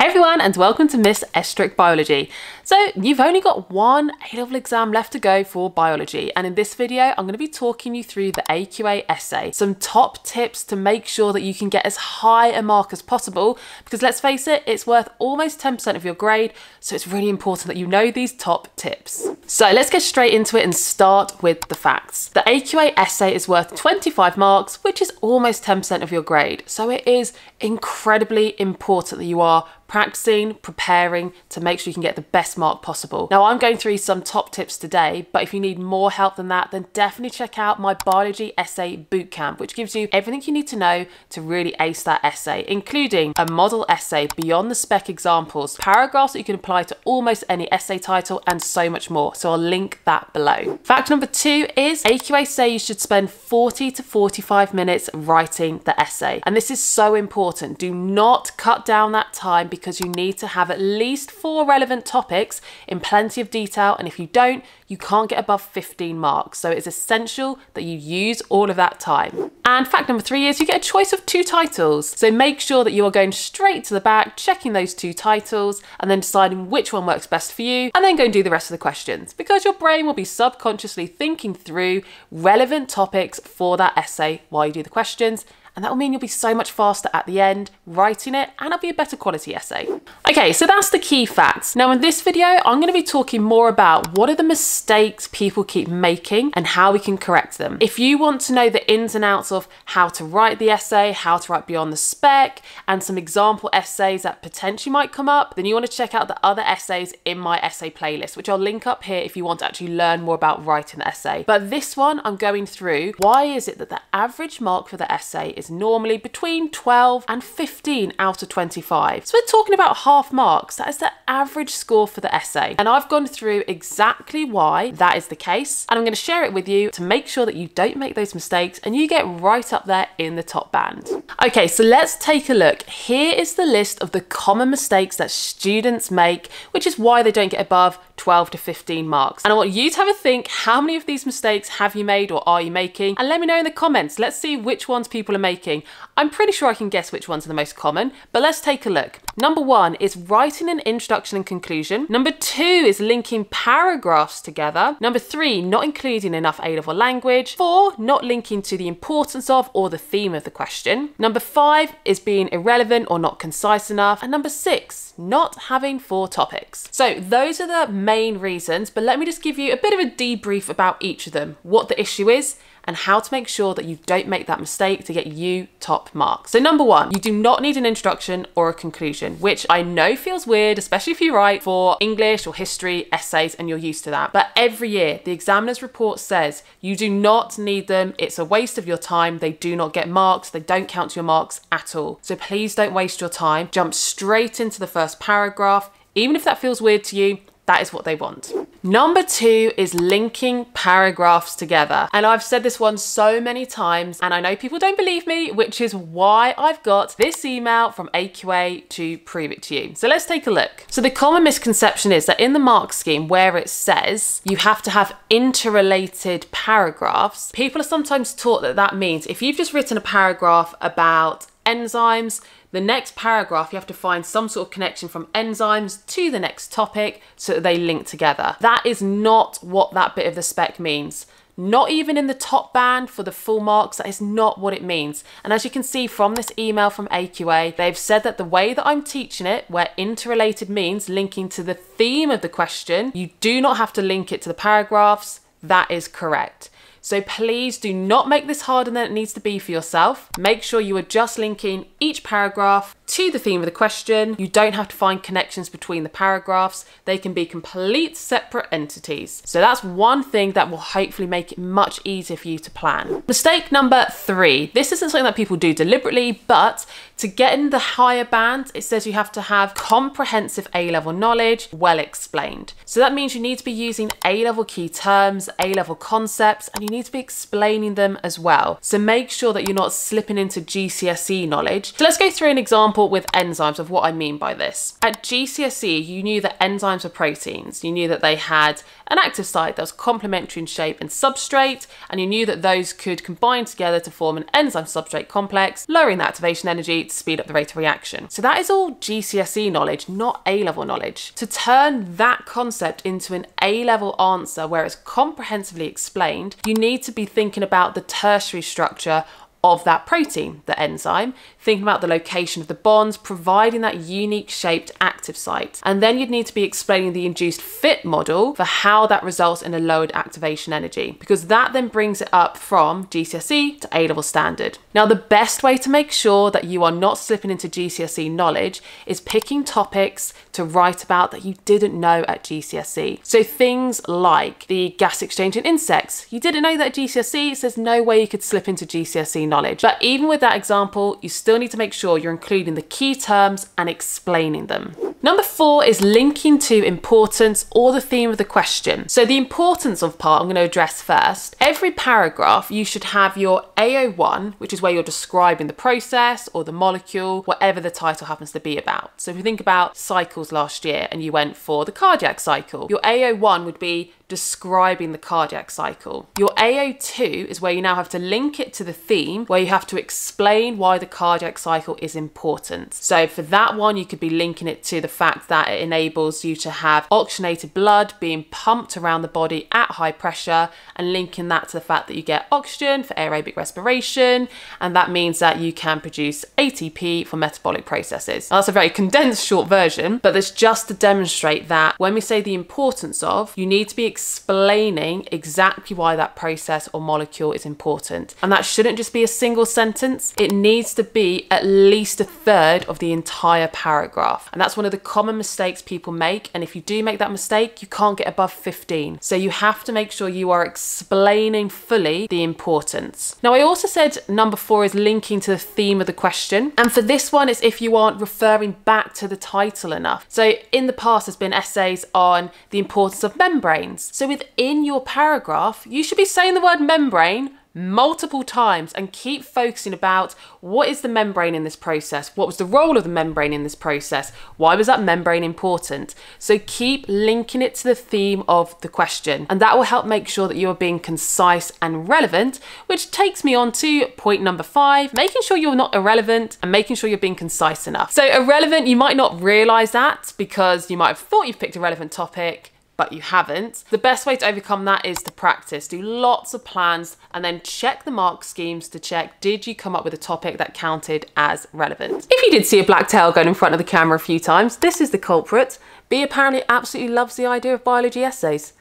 Hey everyone and welcome to Miss Estruch Biology. So you've only got one A-level exam left to go for biology and in this video I'm going to be talking you through the AQA essay, some top tips to make sure that you can get as high a mark as possible because let's face it, it's worth almost 10% of your grade so it's really important that you know these top tips. So let's get straight into it and start with the facts. The AQA essay is worth 25 marks which is almost 10% of your grade so it is incredibly important that you are practicing, preparing to make sure you can get the best mark possible. Now I'm going through some top tips today, but if you need more help than that, then definitely check out my biology essay bootcamp, which gives you everything you need to know to really ace that essay, including a model essay beyond the spec examples, paragraphs that you can apply to almost any essay title and so much more. So I'll link that below. Fact number two is AQA say you should spend 40 to 45 minutes writing the essay. And this is so important. Do not cut down that time because you need to have at least four relevant topics in plenty of detail. And if you don't, you can't get above 15 marks. So it's essential that you use all of that time. And fact number three is you get a choice of two titles. So make sure that you are going straight to the back, checking those two titles, and then deciding which one works best for you, and then go and do the rest of the questions because your brain will be subconsciously thinking through relevant topics for that essay while you do the questions and that will mean you'll be so much faster at the end writing it and it'll be a better quality essay. Okay, so that's the key facts. Now in this video, I'm gonna be talking more about what are the mistakes people keep making and how we can correct them. If you want to know the ins and outs of how to write the essay, how to write beyond the spec, and some example essays that potentially might come up, then you wanna check out the other essays in my essay playlist, which I'll link up here if you want to actually learn more about writing the essay. But this one, I'm going through, why is it that the average mark for the essay is normally between 12 and 15 out of 25. So we're talking about half marks. That is the average score for the essay. And I've gone through exactly why that is the case. And I'm going to share it with you to make sure that you don't make those mistakes and you get right up there in the top band. Okay, so let's take a look. Here is the list of the common mistakes that students make, which is why they don't get above 12 to 15 marks. And I want you to have a think, how many of these mistakes have you made or are you making? And let me know in the comments. Let's see which ones people are making. I'm pretty sure I can guess which ones are the most common, but let's take a look. Number one is writing an introduction and conclusion. Number two is linking paragraphs together. Number three, not including enough A-level language. Four, not linking to the importance of or the theme of the question. Number five is being irrelevant or not concise enough. And number six, not having four topics. So those are the main reasons, but let me just give you a bit of a debrief about each of them, what the issue is, and how to make sure that you don't make that mistake to get you top marks. So number one, you do not need an introduction or a conclusion, which I know feels weird, especially if you write for English or history essays and you're used to that. But every year, the examiner's report says you do not need them. It's a waste of your time. They do not get marks. They don't count your marks at all. So please don't waste your time. Jump straight into the first paragraph. Even if that feels weird to you, that is what they want. Number two is linking paragraphs together. And I've said this one so many times, and I know people don't believe me, which is why I've got this email from AQA to prove it to you. So let's take a look. So the common misconception is that in the mark scheme where it says you have to have interrelated paragraphs, people are sometimes taught that that means if you've just written a paragraph about enzymes, the next paragraph, you have to find some sort of connection from enzymes to the next topic so that they link together. That is not what that bit of the spec means. Not even in the top band for the full marks, that is not what it means. And as you can see from this email from AQA, they've said that the way that I'm teaching it, where interrelated means linking to the theme of the question, you do not have to link it to the paragraphs. That is correct. So please do not make this harder than it needs to be for yourself. Make sure you are just linking each paragraph to the theme of the question. You don't have to find connections between the paragraphs. They can be complete separate entities. So that's one thing that will hopefully make it much easier for you to plan. Mistake number three. This isn't something that people do deliberately, but to get in the higher band, it says you have to have comprehensive A-level knowledge, well explained. So that means you need to be using A-level key terms, A-level concepts, and you need to be explaining them as well. So make sure that you're not slipping into GCSE knowledge. So let's go through an example example with enzymes of what I mean by this. At GCSE, you knew that enzymes were proteins. You knew that they had an active site that was complementary in shape and substrate, and you knew that those could combine together to form an enzyme substrate complex, lowering the activation energy to speed up the rate of reaction. So that is all GCSE knowledge, not A level knowledge. To turn that concept into an A level answer where it's comprehensively explained, you need to be thinking about the tertiary structure of that protein, the enzyme, thinking about the location of the bonds, providing that unique shaped active site. And then you'd need to be explaining the induced fit model for how that results in a lowered activation energy, because that then brings it up from GCSE to A level standard. Now, the best way to make sure that you are not slipping into GCSE knowledge is picking topics to write about that you didn't know at GCSE. So things like the gas exchange in insects. You didn't know that at GCSE, so there's no way you could slip into GCSE knowledge. But even with that example, you still need to make sure you're including the key terms and explaining them. Number four is linking to importance or the theme of the question. So the importance of part I'm going to address first. Every paragraph you should have your AO1, which is where you're describing the process or the molecule, whatever the title happens to be about. So if you think about cycles last year and you went for the cardiac cycle, your AO1 would be describing the cardiac cycle. Your AO2 is where you now have to link it to the theme, where you have to explain why the cardiac cycle is important. So for that one, you could be linking it to the fact that it enables you to have oxygenated blood being pumped around the body at high pressure and linking that to the fact that you get oxygen for aerobic respiration. And that means that you can produce ATP for metabolic processes. Now, that's a very condensed short version, but that's just to demonstrate that when we say the importance of, you need to be explaining exactly why that process or molecule is important. And that shouldn't just be a single sentence, it needs to be at least a third of the entire paragraph. And that's one of the common mistakes people make. And if you do make that mistake, you can't get above 15. So you have to make sure you are explaining fully the importance. Now, I also said number four is linking to the theme of the question. And for this one, it's if you aren't referring back to the title enough. So in the past, there's been essays on the importance of membranes. So within your paragraph, you should be saying the word membrane multiple times and keep focusing about what is the membrane in this process? What was the role of the membrane in this process? Why was that membrane important? So keep linking it to the theme of the question, and that will help make sure that you're being concise and relevant, which takes me on to point number five making sure you're not irrelevant and making sure you're being concise enough. So, irrelevant, you might not realize that because you might have thought you've picked a relevant topic but you haven't. The best way to overcome that is to practice. Do lots of plans and then check the mark schemes to check did you come up with a topic that counted as relevant. If you did see a black tail going in front of the camera a few times, this is the culprit. B apparently absolutely loves the idea of biology essays.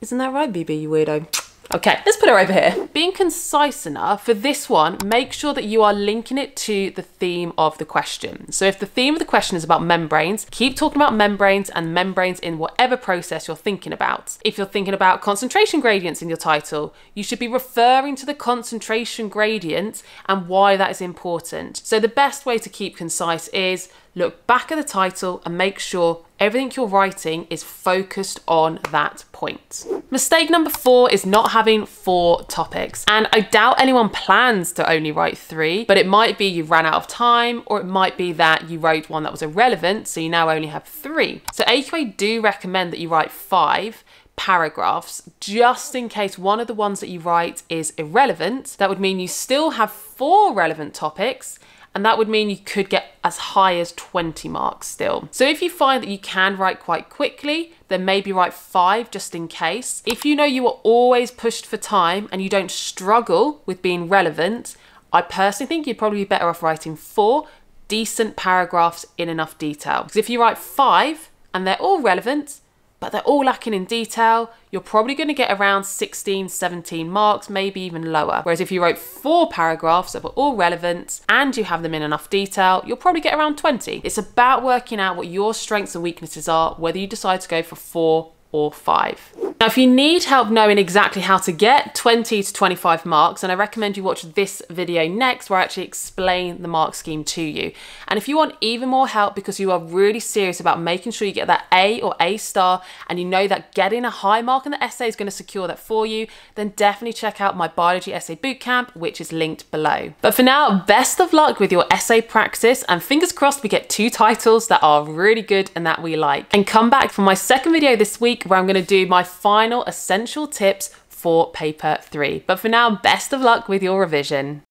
Isn't that right, BB, you weirdo? Okay, let's put her over here. Being concise enough for this one, make sure that you are linking it to the theme of the question. So if the theme of the question is about membranes, keep talking about membranes and membranes in whatever process you're thinking about. If you're thinking about concentration gradients in your title, you should be referring to the concentration gradient and why that is important. So the best way to keep concise is look back at the title and make sure everything you're writing is focused on that point. Mistake number four is not having four topics. And I doubt anyone plans to only write three, but it might be you ran out of time, or it might be that you wrote one that was irrelevant, so you now only have three. So AQA do recommend that you write five, paragraphs just in case one of the ones that you write is irrelevant. That would mean you still have four relevant topics and that would mean you could get as high as 20 marks still. So if you find that you can write quite quickly, then maybe write five just in case. If you know you are always pushed for time and you don't struggle with being relevant, I personally think you'd probably be better off writing four decent paragraphs in enough detail. Because if you write five and they're all relevant, but they're all lacking in detail, you're probably going to get around 16, 17 marks, maybe even lower. Whereas if you wrote four paragraphs that were all relevant and you have them in enough detail, you'll probably get around 20. It's about working out what your strengths and weaknesses are, whether you decide to go for four or five. Now, if you need help knowing exactly how to get 20 to 25 marks, and I recommend you watch this video next where I actually explain the mark scheme to you. And if you want even more help because you are really serious about making sure you get that A or A star and you know that getting a high mark in the essay is going to secure that for you, then definitely check out my biology essay bootcamp, which is linked below. But for now, best of luck with your essay practice and fingers crossed we get two titles that are really good and that we like. And come back for my second video this week where I'm going to do my final essential tips for paper three. But for now, best of luck with your revision.